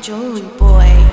Jewelry Boy.